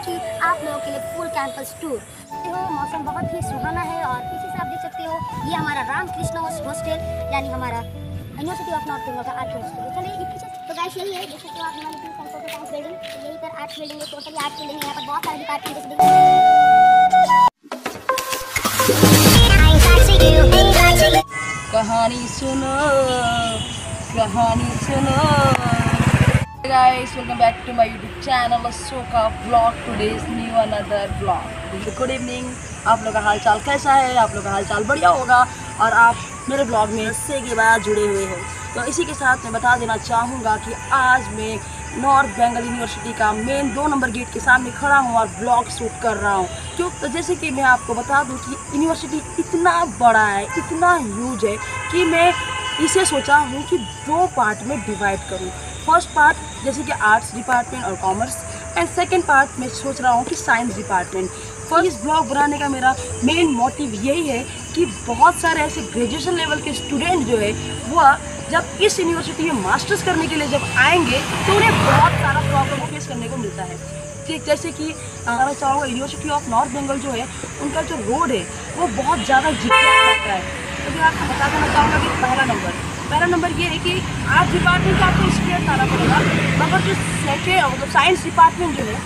कुछ ही आप लोगों के लिए फुल कैंपस टूर मौसम बहुत ही सुहाना है और पीछे से आप देख सकते हो, ये हमारा रामकृष्ण हॉस्टल यानी हमारा यूनिवर्सिटी ऑफ़ नॉर्थ बंगाल का आर्ट हॉस्टल चलिए ये पीछे तो गाइस यही है। देख सकते हो आप हमारी बिल्डिंग यही पर आर्ट बिल्डिंग है टोटली आर्ट बिल्डिंग है। यहाँ पर बहुत सारे डिपार्टमेंट जैसे कहानी सुनो कहानी सुनो। Welcome back to my youtube channel Asoka vlog. Today's new another vlog. Good evening आप लोग का हाल चाल कैसा है? आप लोग का हाल चाल बढ़िया होगा और आप मेरे ब्लॉग में हिस्से के बाद जुड़े हुए हो। तो इसी के साथ मैं बता देना चाहूँगा कि आज मैं नॉर्थ बंगाल यूनिवर्सिटी का मेन दो नंबर गेट के सामने खड़ा हूँ और ब्लॉग शूट कर रहा हूँ। क्यों? तो जैसे कि मैं आपको बता दूँ कि यूनिवर्सिटी इतना बड़ा है, इतना ह्यूज है कि मैं इसे सोचा हूँ कि दो पार्ट में डिवाइड करूँ। फ़र्स्ट पार्ट, जैसे कि आर्ट्स डिपार्टमेंट और कॉमर्स, एंड सेकेंड पार्ट मैं सोच रहा हूँ कि साइंस डिपार्टमेंट। फ़र्स्ट इस ब्लॉग बनाने का मेरा मेन मोटिव यही है कि बहुत सारे ऐसे ग्रेजुएशन लेवल के स्टूडेंट जो है वह जब इस यूनिवर्सिटी में मास्टर्स करने के लिए जब आएँगे तो उन्हें बहुत सारा प्रॉब्लम फेस करने को मिलता है। जैसे कि मैं चाहूँगा यूनिवर्सिटी ऑफ़ नॉर्थ बंगाल जो है, उनका जो रोड है, वो बहुत ज़्यादा जिज्ञास लगता है। तो मैं आपको बता देना चाहूँगा कि पहला नंबर पहला नंबर ये है कि आर्ट डिपार्टमेंट का आपको स्ट्रेट आना पड़ेगा। मगर जो सेकेंड मतलब साइंस डिपार्टमेंट जो है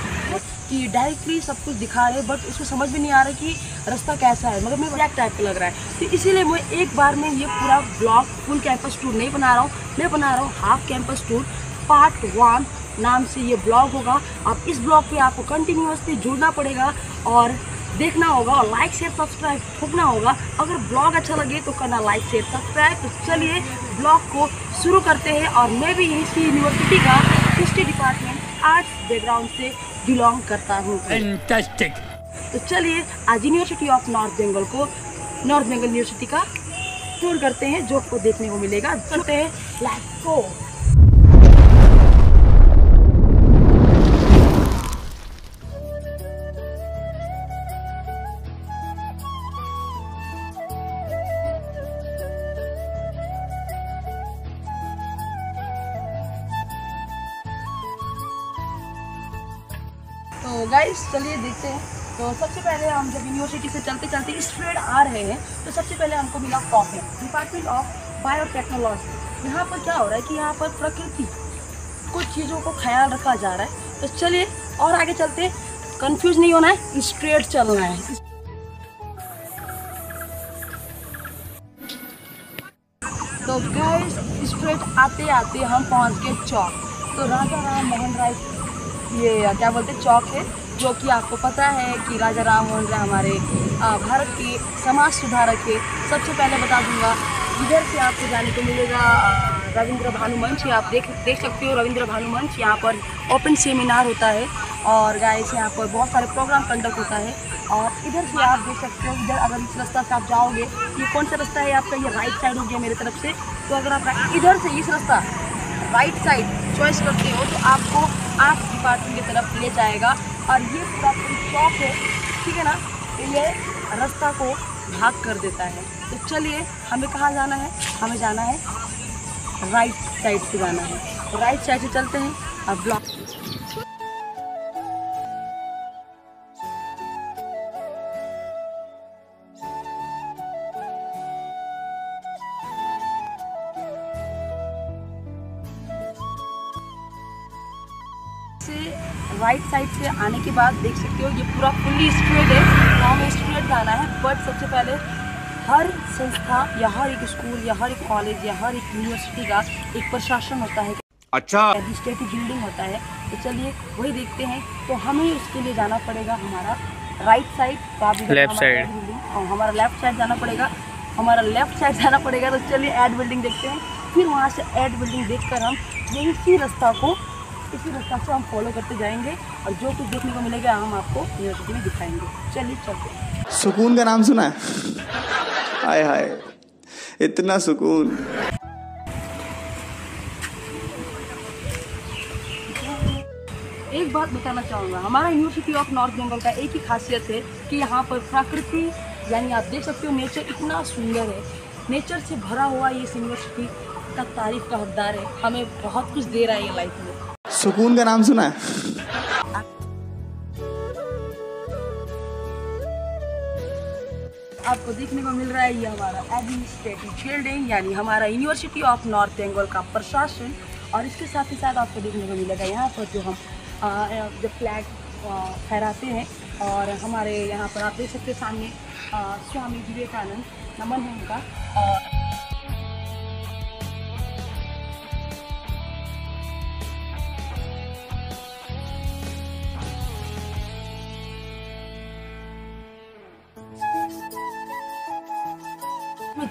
कि डायरेक्टली सब कुछ दिखा रहे हैं बट उसको समझ में नहीं आ रहा कि रास्ता कैसा है। मगर मैं ब्लैक टाइप का लग रहा है। तो इसीलिए मैं एक बार में ये पूरा ब्लॉग फुल कैंपस टूर नहीं बना रहा हूँ। मैं बना रहा हूँ half campus tour part one नाम से ये ब्लॉग होगा। अब इस ब्लॉग पे आपको कंटिन्यूसली जुड़ना पड़ेगा और देखना होगा और लाइक शेयर सब्सक्राइब ठोकना होगा। अगर ब्लॉग अच्छा लगे तो करना लाइक शेयर सब्सक्राइब तो चलिए ब्लॉग को शुरू करते हैं और मैं भी इसी यूनिवर्सिटी का हिस्ट्री डिपार्टमेंट आर्ट्स बैकग्राउंड से बिलोंग करता हूँ. तो चलिए आज यूनिवर्सिटी ऑफ़ नॉर्थ बंगाल को नॉर्थ बंगाल यूनिवर्सिटी का टूर करते हैं जो आपको देखने को मिलेगा। चलते हैं लेट्स गो गाइस चलिए देखते हैं। तो सबसे पहले हम जब यूनिवर्सिटी से चलते चलते स्ट्रेट आ रहे हैं तो सबसे पहले हमको मिला कॉफ़ी डिपार्टमेंट ऑफ़ बायोटेक्नोलॉजी यहाँ पर क्या हो रहा है कि यहाँ पर प्रकृति, कुछ चीज़ों को ख्याल रखा जा रहा है। तो चलिए और आगे चलते। कंफ्यूज नहीं होना है स्ट्रेट चलना है। तो गैस स्ट्रेट आते आते हम पहुँच गए चौक। तो राजा राम मोहन राय, ये क्या बोलते चौक है। जो कि आपको पता है कि राजा राम मोहन राय हमारे भारत के समाज सुधारक है सबसे पहले बता दूँगा, इधर से आपको जाने को मिलेगा रविंद्र भानु मंच आप देख देख सकते हो, रविंद्र भानु मंच यहाँ पर ओपन सेमिनार होता है और गाइस यहाँ पर बहुत सारे प्रोग्राम कंडक्ट होता है। और इधर से आप देख सकते हो, इधर अगर इस रास्ता से आप जाओगे, ये कौन सा रास्ता है आपका? ये राइट साइड हो गया मेरे तरफ़ से। तो अगर आप इधर से इस रास्ता राइट साइड चॉइस करते हो तो आपको आर्ट डिपार्टमेंट की तरफ़ ले जाएगा। और ये पूरा चौक है, ठीक है ना? ये रास्ता को भाग कर देता है। तो चलिए, हमें कहाँ जाना है? हमें जाना है राइट साइड से जाना है। राइट साइड से चलते हैं और ब्लॉक से राइट साइड से आने के बाद देख सकते हो ये पूरा फुल्ली स्ट्रेट है। हमें स्ट्रेट जाना है बट सबसे पहले हर संस्था या हर एक स्कूल या हर एक कॉलेज या हर एक यूनिवर्सिटी का एक प्रशासन होता है। अच्छा। एडमिनिस्ट्रेटिव बिल्डिंग होता है। तो चलिए वही देखते हैं। तो हमें उसके लिए जाना पड़ेगा हमारा राइट साइड ad building, और हमारा लेफ़्ट साइड जाना पड़ेगा। हमारा लेफ़्ट साइड जाना पड़ेगा। तो चलिए एड बिल्डिंग देखते हैं। फिर वहाँ से एड बिल्डिंग देखकर हम ये इसी रास्ता को इसी रास्ता से हम फॉलो करते जाएँगे और जो कुछ देखने को मिलेगा हम आपको यूनिवर्सिटी में दिखाएँगे। चलिए चलते सुकून का नाम सुना है? हाय हाय। इतना सुकून। एक बात बताना चाहूँगा हमारा यूनिवर्सिटी ऑफ़ नॉर्थ बंगाल का एक ही खासियत है कि यहाँ पर प्रकृति यानी आप देख सकते हो नेचर इतना सुंदर है। नेचर से भरा हुआ ये इस यूनिवर्सिटी का तारीफ़ का हकदार है। हमें बहुत कुछ दे रहा है ये लाइफ में। सुकून का नाम सुना है। आपको देखने को मिल रहा है ये हमारा एडमिनिस्ट्रेटिव बिल्डिंग यानी हमारा यूनिवर्सिटी ऑफ़ नॉर्थ बंगाल का प्रशासन, और इसके साथ ही साथ आपको देखने को मिलेगा यहाँ पर जो हम जो फ्लैग फहराते हैं, और हमारे यहाँ पर आप देख सकते हैं सामने स्वामी विवेकानंद, नमन है उनका, और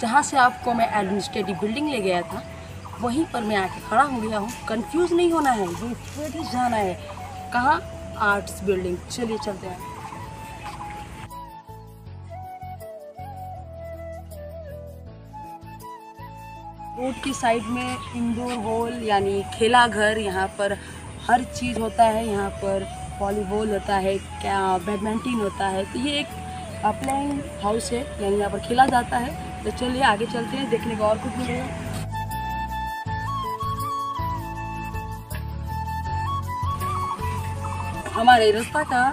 जहाँ से आपको मैं एडमिनिस्ट्रेटिव बिल्डिंग ले गया था, वहीं पर मैं आके खड़ा हो गया हूँ। कंफ्यूज नहीं होना है, ये स्ट्रेट जाना है। कहाँ? आर्ट्स बिल्डिंग चलिए चलते हैं। रोड की साइड में इंडोर हॉल यानी खेला घर, यहाँ पर हर चीज़ होता है। यहाँ पर वॉलीबॉल होता है, क्या बैडमिंटन होता है। तो ये एक प्लेइंग हाउस है, यानी यहाँ पर खेला जाता है। तो चलिए आगे चलते हैं, देखने को और कुछ मिलेगा। हमारे रास्ता का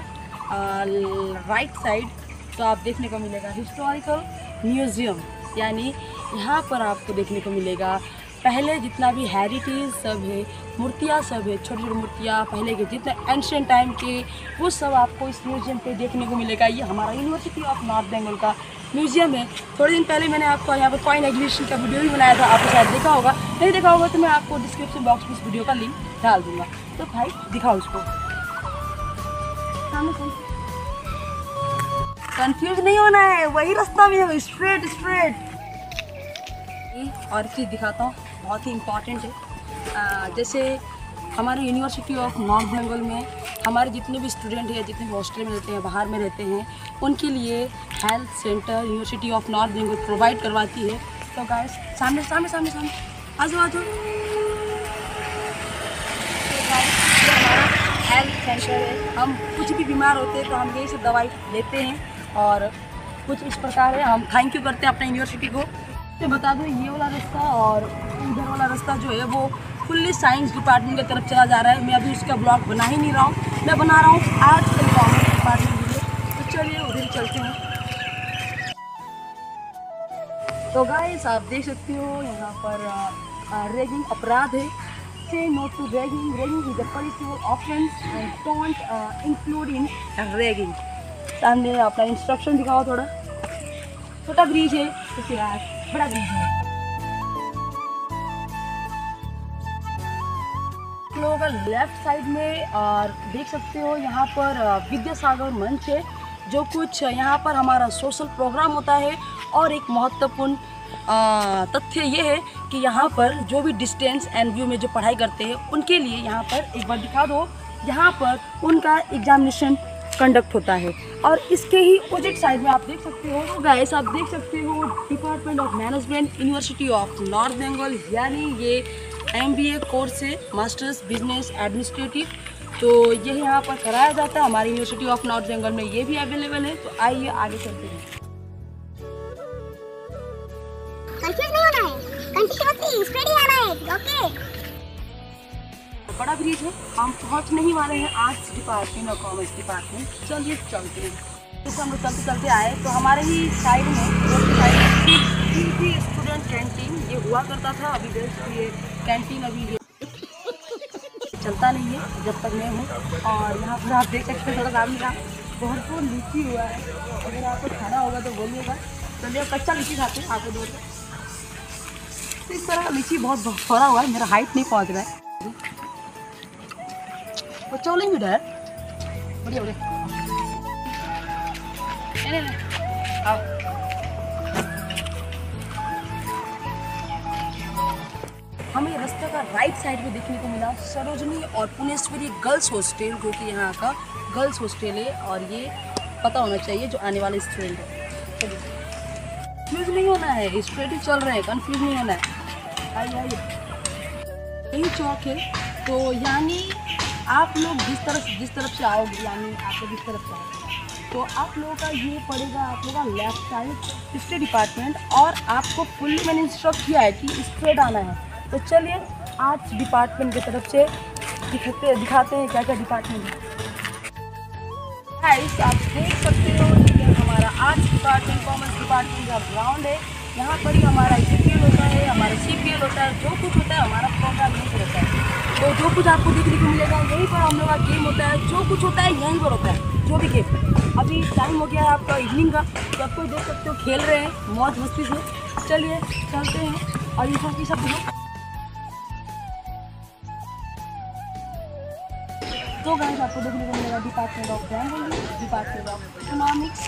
राइट साइड तो आप देखने को मिलेगा हिस्टोरिकल म्यूज़ियम यानी यहाँ पर आपको देखने को मिलेगा, पहले जितना भी हेरिटेज सब है, मूर्तियाँ सब है छोटी छोटी मूर्तियाँ, पहले के जितने एंशियंट टाइम के, वो सब आपको इस म्यूज़ियम पे देखने को मिलेगा। ये हमारा यूनिवर्सिटी ऑफ़ नॉर्थ बंगाल का म्यूज़ियम है। थोड़े दिन पहले मैंने आपको यहाँ पर कॉइन एग्जीबिशन का वीडियो भी बनाया था आपको शायद देखा होगा। नहीं देखा होगा तो मैं आपको डिस्क्रिप्शन बॉक्स में इस वीडियो का लिंक डाल दूँगा। तो भाई दिखाओ उसको। कंफ्यूज नहीं होना है वही रास्ता भी है स्ट्रेट स्ट्रेट और चीज़ दिखाता हूँ बहुत ही इंपॉर्टेंट है। आ, जैसे हमारे यूनिवर्सिटी ऑफ़ नॉर्थ बंगाल में हमारे जितने भी स्टूडेंट हैं, जितने भी हॉस्टल में रहते हैं, बाहर में रहते हैं, उनके लिए health centre university of North Bengal provide करवाती है। तो गाय सामने सामने सामने सामने। आ जाओ आ जाओ हेल्थ सेंटर है। हम कुछ भी बीमार होते हैं तो हम यही से दवाई लेते हैं और कुछ इस प्रकार है। हम थैंक यू करते हैं अपने यूनिवर्सिटी को। तो बता दूँ, ये वाला रास्ता और इधर वाला रास्ता जो है, वो फुल्ली साइंस डिपार्टमेंट की तरफ़ चला जा रहा है। मैं अभी उसका ब्लॉग बना ही नहीं रहा हूँ। मैं बना रहा हूँ। आर्ट एंड डिपार्टमेंट वीडियो तो चलिए उधर चलते हैं। तो गाइस आप देख सकते हो यहाँ पर रेगिंग अपराध है। Say no to ragging. Ragging is a punishable offense and don't uh, include in. सामने अपना इंस्ट्रक्शन दिखाओ थोड़ा। छोटा ब्रिज है तो फिर बड़ा ब्रिज है। का लेफ़्ट साइड में, और देख सकते हो यहाँ पर विद्यासागर मंच है, जो कुछ यहाँ पर हमारा सोशल प्रोग्राम होता है, और एक महत्वपूर्ण तथ्य ये है कि यहाँ पर जो भी डिस्टेंस एंड व्यू में जो पढ़ाई करते हैं, उनके लिए यहाँ पर एक बार दिखा दो, यहाँ पर उनका एग्जामिनेशन कंडक्ट होता है। और इसके ही अपोजिट साइड में आप देख सकते हो तो गाइस आप देख सकते हो department of management university of North Bengal यानी ये MBA कोर्स है मास्टर्स बिज़नेस एडमिनिस्ट्रेटिव तो ये यहाँ पर कराया जाता है हमारी यूनिवर्सिटी ऑफ़ नॉर्थ बंगाल में ये भी अवेलेबल है तो आइए आगे चलते हैं नहीं है नहीं ही है बड़ा ब्रिज है हम पहुँचने ही वाले हैं आर्ट्स डिपार्टमेंट और कॉमर्स डिपार्टमेंट चलिए चलते हैं जैसे हम लोग चलते चलते आए तो हमारे ही साइड में रोड साइड में स्टूडेंट कैंटीन ये हुआ करता था, अभी जस्ट ये कैंटीन अभी ये चलता नहीं है, जब तक मैं हूँ। और यहाँ पर आप देख सकते हैं, थोड़ा सामने का भरपूर लीची हुआ है। अगर आपको खाना होगा तो बोलिएगा। चलिए कच्चा लीची खाते हैं, आपको दो तो इस तरह लीची बहुत फरा हुआ है, मेरा हाइट नहीं पहुँच रहा है। वो चलेंगे डैड बढ़िया बढ़िया। नहीं। आओ। राइट साइड में देखने को मिला सरोजनी और पुनेश्वरी गर्ल्स हॉस्टल, जो कि यहाँ का गर्ल्स हॉस्टल है, और ये पता होना चाहिए जो आने वाले स्टूडेंट है। कंफ्यूज नहीं होना है स्ट्रेट ही चल रहे हैं कंफ्यूज नहीं होना है। आइए आइए। यही चौक है तो यानी आप लोग जिस तरफ़ जिस तरफ़ से आओगे, यानी आप लोग इस तरफ़ से आओगे तो आप लोगों का ये पड़ेगा, आप लोगों का लेफ़्ट साइड हिस्ट्री डिपार्टमेंट और आपको फुल्ली मैंने इंस्ट्रक्ट किया है कि स्ट्रेट आना है। तो चलिए आर्ट्स डिपार्टमेंट की तरफ़ से दिखाते दिखाते हैं क्या क्या डिपार्टमेंट है आप देख सकते हो हमारा आर्ट्स डिपार्टमेंट कॉमर्स डिपार्टमेंट का ग्राउंड है। यहाँ पर ही हमारा जी होता है, हमारा सीपीएल होता है, जो कुछ होता है हमारा प्रोग्राम यहीं पर होता है। तो जो कुछ आपको देखने को मिलेगा, यहीं पर हम लोग का गेम होता है। जो कुछ होता है, यहीं पर होता है। जो भी गेम अभी टाइम हो गया है आपका इवनिंग का। तो आपको देख सकते हो, खेल रहे हैं मौज मस्ती से। चलिए, चलते हैं। और ये सब ये सब तो गाइस आपको देखने को मिलेगा department of banking department of economics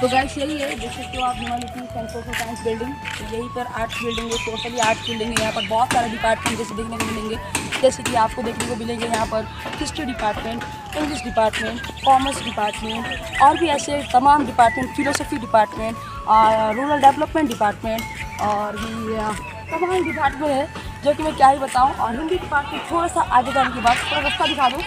तो गाइस यही है। जैसे हो आप humanity and social science building तो यहीं पर आर्ट्स बिल्डिंग है टोटली आर्ट्स बिल्डिंग है। यहाँ पर बहुत सारे डिपार्टमेंट जैसे देखने को मिलेंगे। जैसे कि आपको देखने को मिलेंगे यहाँ पर history department English department commerce department और भी ऐसे तमाम department philosophy department rural development department और भी तमाम डिपार्टमेंट है। जो कि मैं क्या ही बताऊँ, और हिंदी डिपार्टमेंट थोड़ा सा आगे जाने के बाद थोड़ा रास्ता दिखा दूँ।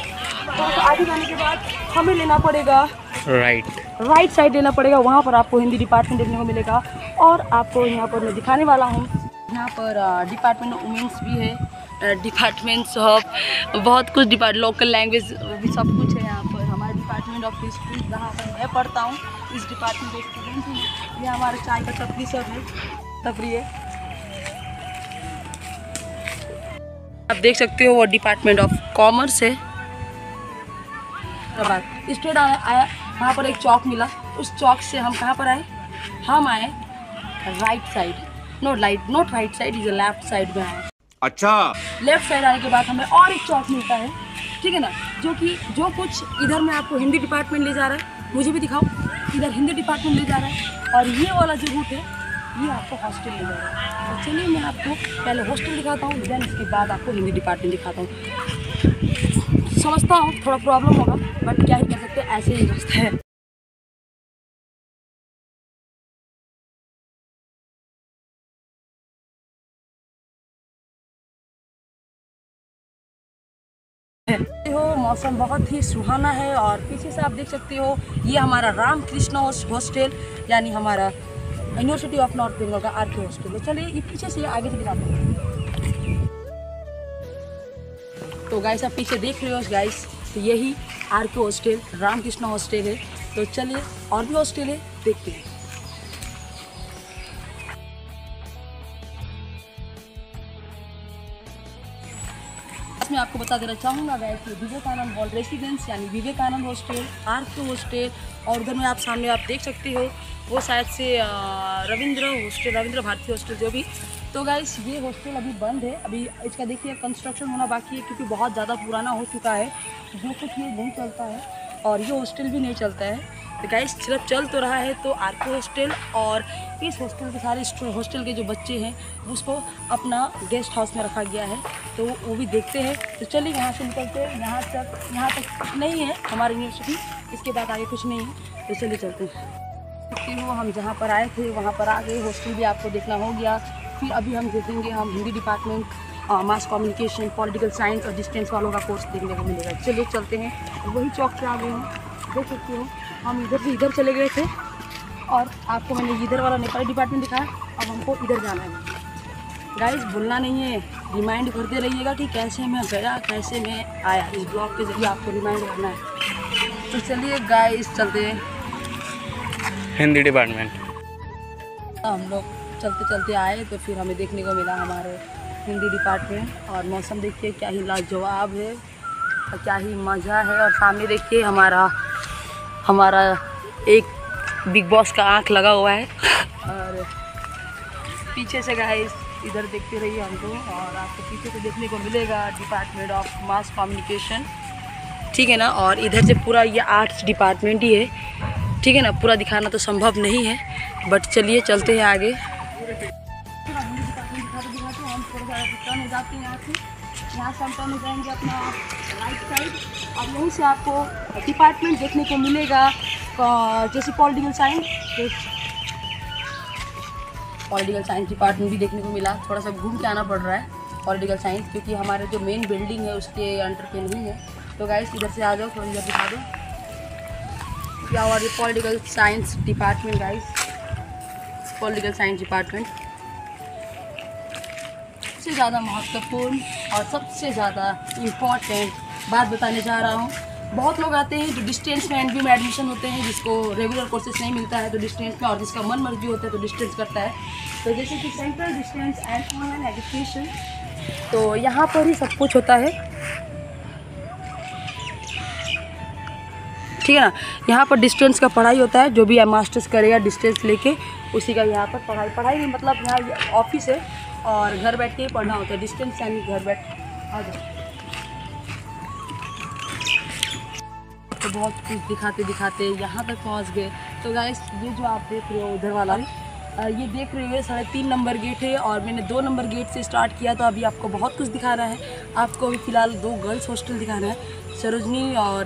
थोड़ा आगे जाने के बाद हमें लेना पड़ेगा राइट राइट साइड लेना पड़ेगा वहाँ पर आपको हिंदी डिपार्टमेंट देखने को मिलेगा और आपको यहाँ पर मैं दिखाने वाला हूँ। यहाँ पर डिपार्टमेंट ऑफ़ वुमेंस भी है डिपार्टमेंट्स ऑफ़ बहुत कुछ डिपार्ट लोकल लैंग्वेज भी सब कुछ है यहाँ पर। हमारे डिपार्टमेंट ऑफ़ हिस्ट्री जहाँ पर मैं पढ़ता हूँ इस डिपार्टमेंट के स्टूडेंट हूँ। ये हमारे चाय का टपरी सब है। तफरी है। आप देख सकते हो वो डिपार्टमेंट ऑफ़ कॉमर्स है। बाद स्ट्रेट आया आया वहाँ पर एक चौक मिला। उस चौक से हम कहाँ पर आए? हम आए right side no light not right side is left side में आए। अच्छा। लेफ़्ट साइड आने के बाद हमें और एक चौक मिलता है। ठीक है ना? जो कि जो कुछ इधर में आपको हिंदी डिपार्टमेंट ले जा रहा है मुझे भी दिखाओ। इधर हिंदी डिपार्टमेंट ले जा रहा है और ये वाला जो रूट है ये आपको हॉस्टल ले जा रहा है। तो चलिए मैं आपको पहले हॉस्टल दिखाता हूँ देन इसके बाद आपको हिंदी डिपार्टमेंट दिखाता हूँ। समझता हूँ, थोड़ा प्रॉब्लम होगा बट क्या ही कर सकते हैं ऐसे ही रास्ता है। हो, मौसम बहुत ही सुहाना है, और पीछे से आप देख सकते हो, ये हमारा राम कृष्ण हॉस्टल यानी हमारा यूनिवर्सिटी ऑफ़ नॉर्थ बंगाल का आर के हॉस्टल चलिए, ये पीछे से आगे से दिखाते हैं। तो गाइस आप पीछे देख रहे हो गाइस तो यही are K hostel Ramakrishna hostel है। तो चलिए और भी हॉस्टल है, देखते हैं। मैं आपको बता देना चाहूँगा गाइस कि विवेकानंद हॉल रेसिडेंस यानी Vivekananda hostel R K hostel और उधर में आप सामने आप देख सकते हो, वो शायद से रविंद्र हॉस्टल रविंद्र भारती हॉस्टल जो भी तो गाइस ये हॉस्टल अभी बंद है। अभी इसका देखिए कंस्ट्रक्शन होना बाकी है क्योंकि बहुत ज़्यादा पुराना हो चुका है। जो कुछ ये नहीं चलता है, और ये हॉस्टल भी नहीं चलता है। तो गाइस सिर्फ़ चल तो रहा है तो आर हॉस्टल और इस हॉस्टल के सारे हॉस्टल के जो बच्चे हैं, उसको अपना गेस्ट हाउस में रखा गया है। तो वो भी देखते हैं। तो चलिए यहाँ से निकलते हैं। यहाँ तक यहाँ तक नहीं है हमारी यूनिवर्सिटी इसके बाद आगे कुछ नहीं है। तो चलिए चलते हैं। हो हम जहाँ पर आए थे, वहाँ पर आ गए। हॉस्टल भी आपको देखना हो गया। फिर अभी हम देखेंगे हम Hindi department mass communication political science और डिस्टेंस वालों का कोर्स देखने को मिलेगा। चलिए चलते हैं। वही चौक पे आ गए हैं। देख सकते हो हम इधर से इधर चले गए थे और आपको मैंने इधर वाला नेपाली डिपार्टमेंट दिखाया। अब हमको इधर जाना है। गाइस भूलना नहीं है। रिमाइंड करते रहिएगा कि कैसे मैं गया कैसे मैं आया। इस ब्लॉग के ज़रिए आपको रिमाइंड करना है। तो चलिए गाइस चलते हैं। हिंदी डिपार्टमेंट हम लोग चलते चलते आए तो फिर हमें देखने को मिला हमारे हिंदी डिपार्टमेंट और मौसम देखिए, क्या ही लाजवाब है और क्या ही मज़ा है। और सामने देखिए, हमारा हमारा एक बिग बॉस का आँख लगा हुआ है। और पीछे से गाइस इधर देखते रहिए हमको और आपको पीछे से देखने को मिलेगा डिपार्टमेंट ऑफ़ मास कम्युनिकेशन ठीक है ना? और इधर से पूरा ये आर्ट्स डिपार्टमेंट ही है। ठीक है ना? पूरा दिखाना तो संभव नहीं है बट चलिए, चलते हैं आगे। यहाँ से अपना राइट साइड और यहीं से आपको डिपार्टमेंट देखने को मिलेगा जैसे political science political science department भी देखने को मिला थोड़ा सा घूम के आना पड़ रहा है पॉलिटिकल साइंस क्योंकि हमारे जो मेन बिल्डिंग है उसके अंडर पे नहीं है तो गाइस इधर से आ जाओ थोड़ी देर दिखा दो क्या और ये political science department guys political science department सबसे ज़्यादा महत्वपूर्ण और सबसे ज़्यादा इंपॉर्टेंट बात बताने जा रहा हूँ। बहुत लोग आते हैं जो डिस्टेंस में एन में एडमिशन होते हैं, जिसको रेगुलर कोर्सेज नहीं मिलता है तो डिस्टेंस में और जिसका मन मर्ज़ी होता है तो डिस्टेंस करता है। तो जैसे कि central distance and online education तो यहाँ पर ही सब कुछ होता है। ठीक है ना? यहाँ पर डिस्टेंस का पढ़ाई होता है, जो भी मास्टर्स करेगा डिस्टेंस लेके, उसी का यहाँ पर पढ़ाई। पढ़ाई नहीं मतलब यहाँ ऑफ़िस है और घर बैठ के ही पढ़ना होता है। डिस्टेंस यानी घर बैठ आ जाओ। तो बहुत कुछ दिखाते दिखाते यहाँ तक पहुँच गए। तो गाइस ये जो आप देख रहे हो, उधर वाला ये देख रहे हो, साढ़े तीन नंबर गेट है और मैंने दो नंबर गेट से स्टार्ट किया तो अभी आपको बहुत कुछ दिखा रहा है। आपको अभी फ़िलहाल दो गर्ल्स हॉस्टल दिखाना है, सरोजनी और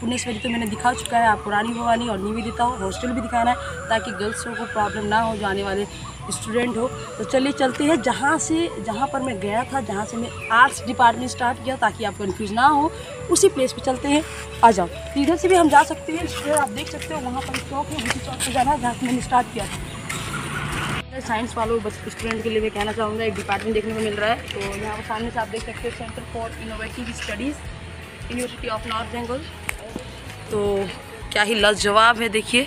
पुण्यश्वरी तो मैंने दिखा चुका है, आपको रानी भवानी और निवेदिता हॉस्टल भी दिखाना है ताकि गर्ल्स को प्रॉब्लम ना हो जो आने वाले स्टूडेंट हो। तो चलिए चलते हैं, जहाँ से, जहाँ पर मैं गया था, जहाँ से मैं आर्ट्स डिपार्टमेंट स्टार्ट किया ताकि आप कन्फ्यूज़ ना हो, उसी प्लेस पे चलते हैं। आ जाओ। तो इधर से भी हम जा सकते हैं आप देख सकते हो, वहाँ पर चौक है, उसी चौक पे जाना है, जहाँ से मैंने स्टार्ट किया था। साइंस वालों बस स्टूडेंट के लिए मैं कहना चाहूँगा एक डिपार्टमेंट देखने को मिल रहा है। तो यहाँ पर सामने से आप देख सकते हो centre for innovative studies university of North Bengal तो क्या ही लाजवाब है देखिए।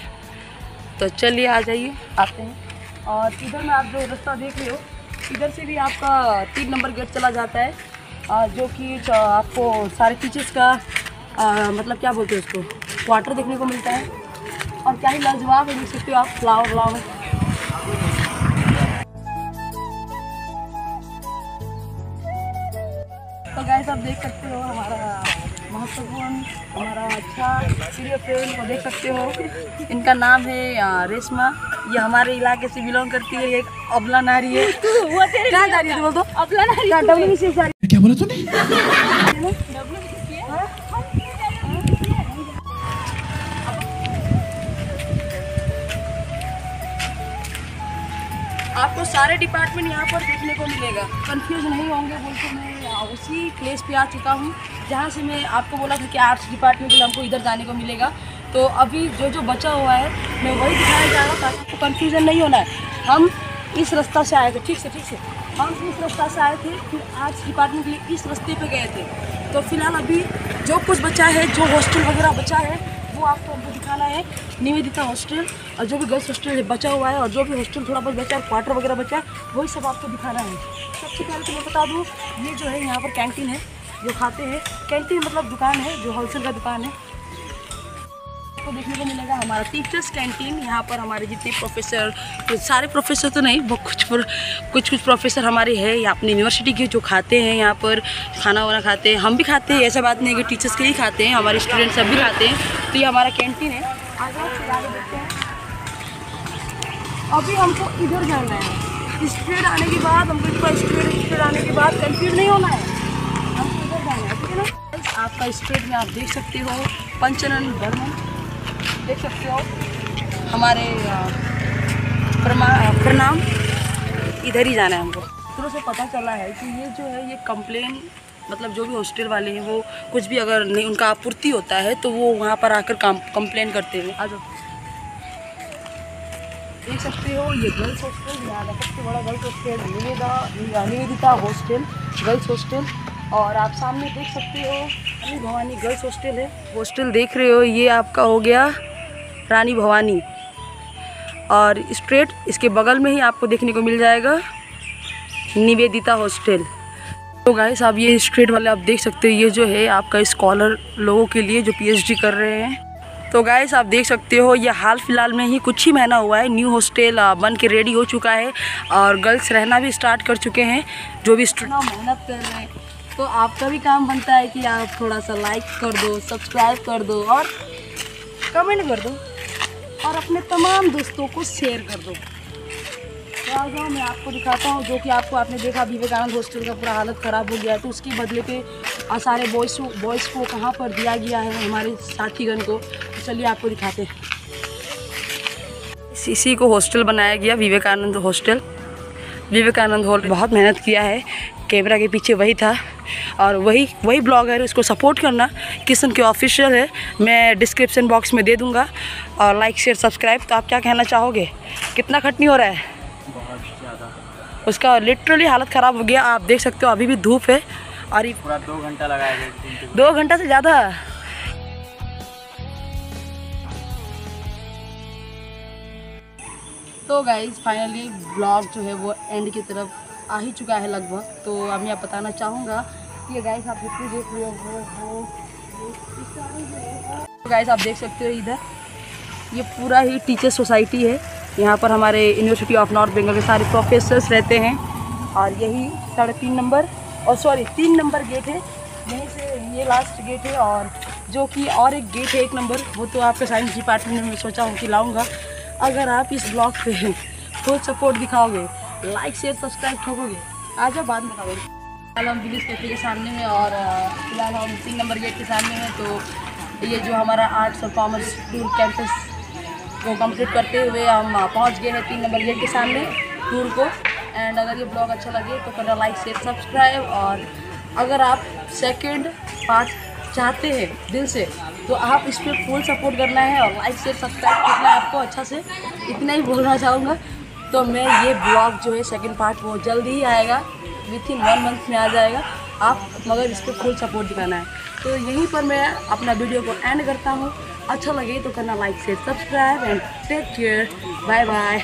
तो चलिए आ जाइए आते हैं। और इधर में आप जो रास्ता देख रहे हो इधर से भी आपका तीन नंबर गेट चला जाता है जो कि आपको सारे टीचर्स का आ, मतलब क्या बोलते हैं उसको क्वार्टर देखने को मिलता है। और क्या ही लाजवाब है देख सकते हो आप फ्लावर फ्लावर तो गैस आप देख सकते हो हमारा महत्वपूर्ण हमारा अच्छा प्रिय फ्रेंड को देख सकते हो। इनका नाम है रेशमा। ये हमारे इलाके से बिलोंग करती है एक अबला नारी है। कहाँ जा रही है बोल दो अबला नारी कहाँ डब्ल्यू सी क्या बोला तूने? आपको सारे डिपार्टमेंट यहाँ पर देखने को मिलेगा। कंफ्यूज नहीं होंगे बोल के मैं उसी प्लेस पे आ चुका हूँ, जहाँ से मैं आपको बोला था कि आर्ट्स डिपार्टमेंट के लिए हमको इधर जाने को मिलेगा। तो अभी जो जो बचा हुआ है, मैं वही दिखाया चाह रहा हूँ ताकि आपको कन्फ्यूज़न नहीं होना है। हम इस रास्ता से आए थे, ठीक से ठीक से। हम इस रास्ता से आए थे फिर आर्ट्स डिपार्टमेंट के लिए इस रास्ते पे गए थे। तो फ़िलहाल अभी जो कुछ बचा है, जो हॉस्टल वगैरह बचा है, वो आपको हमको दिखाना है। निवेदिता हॉस्टल और जो भी गर्ल्स हॉस्टल बचा हुआ है और जो भी हॉस्टल थोड़ा बहुत बचा है क्वार्टर वगैरह बचा है, वही सब आपको दिखाना है। सबसे पहले तो मैं बता दूँ, ये जो है यहाँ पर कैंटीन है, जो खाते हैं। कैंटीन मतलब दुकान है, जो होलसेल का दुकान है। आपको तो देखने को मिलेगा हमारा टीचर्स कैंटीन यहाँ पर हमारे जितने प्रोफेसर सारे प्रोफेसर तो नहीं वो कुछ पर कुछ कुछ प्रोफेसर हमारे हैं, या अपनी यूनिवर्सिटी के जो खाते हैं, यहाँ पर खाना वाना खाते हैं, हम भी खाते हैं, ऐसा बात नहीं है कि टीचर्स के ही खाते हैं, हमारे स्टूडेंट सब भी खाते हैं। तो ये हमारा कैंटीन है। आगे आगे देखते हैं। अभी हमको इधर जाना है। स्ट्रेट आने के बाद, हमको थोड़ा स्ट्रेट स्ट्रेट आने के बाद कंफ्यूज नहीं होना है। आपका स्ट्रेट में आप देख सकते हो, पंचनन बर्मन। देख सकते हो, हमारे प्रणाम। इधर ही जाना है हमको। सूत्रों से पता चला है कि ये जो है, ये कंप्लेन मतलब जो भी हॉस्टल वाले हैं, वो कुछ भी अगर नहीं, उनका आपूर्ति होता है तो वो वहाँ पर आकर काम कंप्लेन करते हैं। आ जाओ। देख सकते हो ये गर्ल्स हॉस्टल यहाँ का सबसे बड़ा गर्ल्स हॉस्टल निवेदा निवेदिता हॉस्टल गर्ल्स हॉस्टल और आप सामने देख सकते हो, रानी भवानी गर्ल्स हॉस्टल है। हॉस्टल देख रहे हो, ये आपका हो गया रानी भवानी। और स्ट्रेट इसके बगल में ही आपको देखने को मिल जाएगा निवेदिता हॉस्टल तो गाइस आप ये स्ट्रेट वाले आप देख सकते हो, ये जो है आपका स्कॉलर लोगों के लिए जो पीएचडी कर रहे हैं। तो गाइस आप देख सकते हो, ये हाल फ़िलहाल में ही कुछ ही महीना हुआ है। न्यू हॉस्टल बन के रेडी हो चुका है और गर्ल्स रहना भी स्टार्ट कर चुके हैं, जो भी मेहनत कर रहे हैं। तो आपका भी काम बनता है कि आप थोड़ा सा लाइक कर दो सब्सक्राइब कर दो और कमेंट कर दो। और अपने तमाम दोस्तों को शेयर कर दो। तो मैं आपको दिखाता हूँ, जो कि आपको आपने देखा विवेकानंद हॉस्टल का पूरा हालत ख़राब हो गया है। तो उसके बदले पे आ, सारे बॉयज़ बॉयज़ को कहाँ पर दिया गया है हमारे साथीगण को? तो चलिए आपको दिखाते हैं। इसी को हॉस्टल बनाया गया विवेकानंद हॉस्टल विवेकानंद हॉल बहुत मेहनत किया है। कैमरा के पीछे वही था। और वही वही ब्लॉगर है उसको सपोर्ट करना। किशन के ऑफिशियल है। मैं डिस्क्रिप्शन बॉक्स में दे दूँगा। और लाइक शेयर सब्सक्राइब तो आप क्या कहना चाहोगे? कितना खटनी हो रहा है? बहुत ज़्यादा। उसका लिटरली हालत ख़राब हो गया। आप देख सकते हो अभी भी धूप है। और पूरा दो घंटा लगाया दो घंटा से ज़्यादा? तो गाइज़ फाइनली ब्लॉग जो है वो एंड की तरफ़ आ ही चुका है लगभग। तो अब मैं बताना चाहूँगा कि गाइज़ आप जितने देख रहे हो? तो गाइज़ आप देख सकते हो इधर ये पूरा ही टीचर सोसाइटी है। यहाँ पर हमारे यूनिवर्सिटी ऑफ़ नॉर्थ बंगाल के सारे प्रोफेसर्स रहते हैं और यही साढ़े तीन नंबर और सॉरी तीन नंबर गेट है। यहीं से ये लास्ट गेट है और जो कि और एक गेट है, एक नंबर वो तो आपके साइंस डिपार्टमेंट में मैं सोचा हूँ कि लाऊँगा। अगर आप इस ब्लॉग पे फुल सपोर्ट दिखाओगे। लाइक शेयर सब्सक्राइब ठोकोगे। आ जाओ बाद में बताओगे। फ़िलहाल हम पुलिस कैफ़े के सामने में और फ़िलहाल हम तीन नंबर गेट के सामने में तो ये जो हमारा आर्ट्स और कॉमर्स टूर कैंपस को कंप्लीट करते हुए हम पहुँच गए हैं तीन नंबर गेट के सामने टूर को। एंड अगर ये ब्लॉग अच्छा लगे तो करना लाइक, शेयर, सब्सक्राइब और अगर आप सेकेंड पार्ट चाहते हैं दिल से तो आप इस पर फुल सपोर्ट करना है और लाइक शेयर सब्सक्राइब करना है आपको अच्छा से। इतना ही बोलना चाहूँगा। तो मैं ये ब्लॉग जो है सेकेंड पार्ट वो जल्दी ही आएगा। विथ इन वन मंथ में आ जाएगा। आप मगर इस पर फुल सपोर्ट दिखाना है। तो यहीं पर मैं अपना वीडियो को एंड करता हूँ। अच्छा लगे तो करना like share subscribe and take care bye bye